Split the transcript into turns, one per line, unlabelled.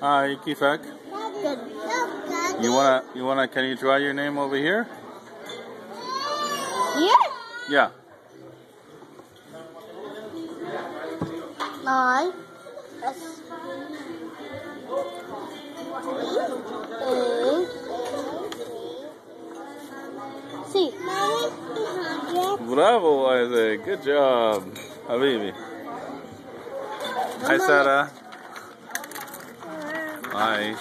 Hi, Kifak. You wanna, you wanna, can you draw your name over here?
Yeah.
Yeah.
Nine. S. Eight. C.
Bravo, Isaac. Good job. Habibi. Hi, Sarah. Hi.